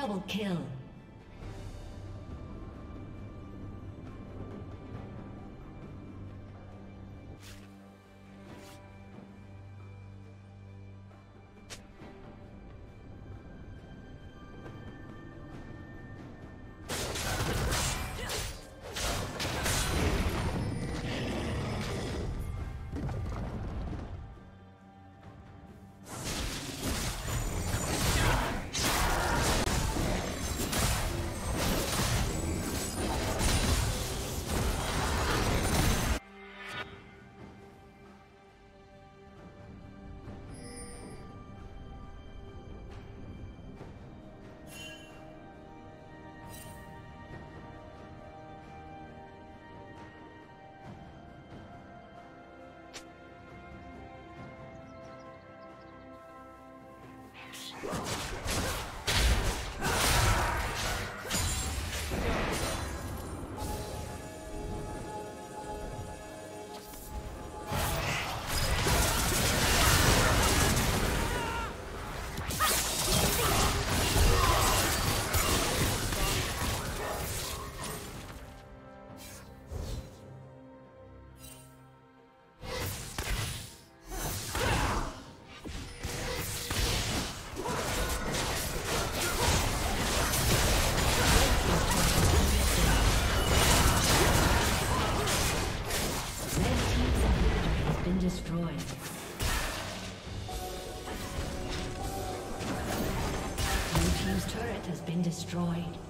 Double kill. Destroyed.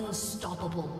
Unstoppable.